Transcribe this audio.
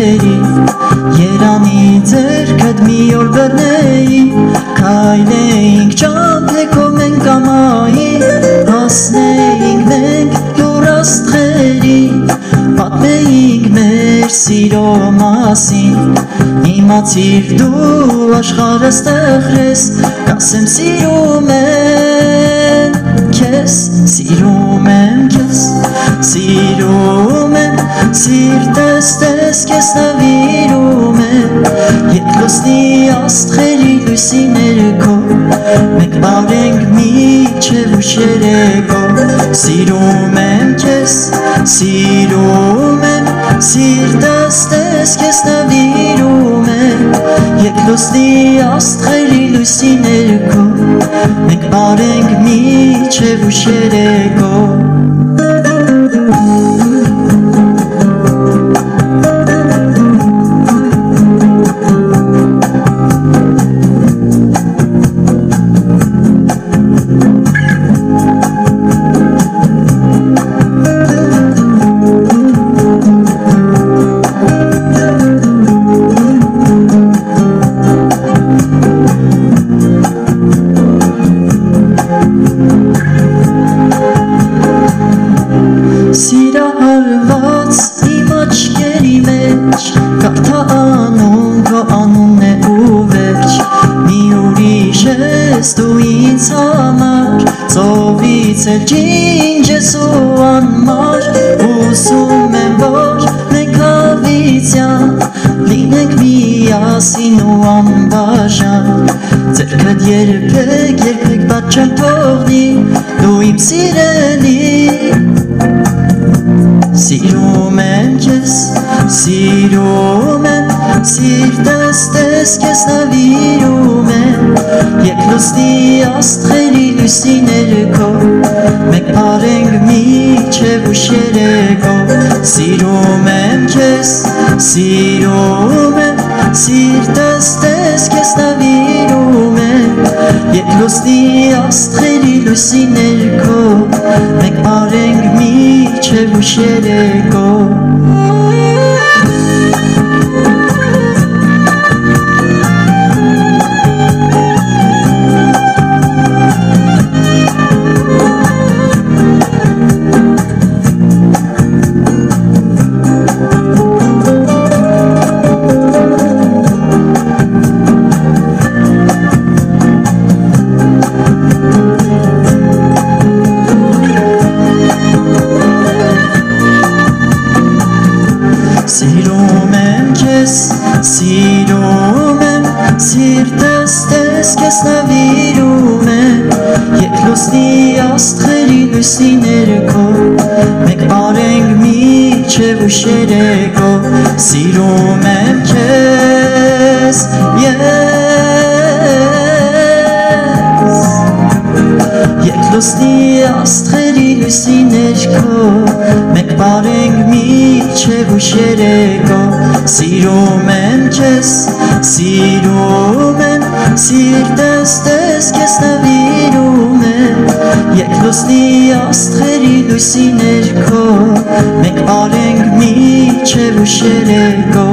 փերի Երանի ձերքդ մի օր բռնեի Քայլեինք ճամփեքով մենք ամայի Հասնեինք մենք դուր աստղերի Պատմեինք մեր սիրո մասին Իմացիր դու աշխարհը ստեղրես Կասեմ սիրում եմ քեզ Սիրում եմ քեզ Սիրում եմ Սիրտս տես քեզ նվիրում եմ Եկ լուսնի աստղերի լույսի ներքո Մենք բարենք միչև ուշ երեկո Սիրում եմ քեզ Սիրում եմ Սիրտս տես քեզ նվիրում եմ Եկ լուսնի աստղերի լույսի ներքո Մենք բարենք միչև ուշ երեկո ու վերջ Մի ուրիշ ես դու ինձ համար Ծովից էլ ջինջ ես ու անմար Ուսում եմ որ մենք հավիցյան Լինենք միասին ու անբաժան Ձերքդ երբեք երբեք բաց չեմ թողնի Դու իմ սիրելի Սիրում եմ քեզ, սիրում եմ, սիրտս տես քեզ նվիրում եմ Եկ լուսնի աստղերի լույսի ներքո Մենք բարենք միչև ուշ երեկո Սիրում եմ քեզ, սիրում եմ, սիրտս տես քեզ նվիրում եմ Եկ լուսնի աստղերի լույսի ներքո Մենք բարենք միչև ուշ երեկո սիրում եմ, սիրտս տես քեզ նվիրում եմ Եկ լուսնի աստղերի լույսի ներքո Մենք բարենք միչև ուշ երեկո Սիրում եմ քեզ, ես Եկ լուսնի աստղերի լույսի ներքո Մենք բարենք միչև ուշ երեկո Սիրում եմ քեզ, սիրում եմ Սիրտս տես քեզ նվիրում եմ Եկ լուսնի աստղերի լույսի ներքո Մենք բարենք միչև ուշ երեկո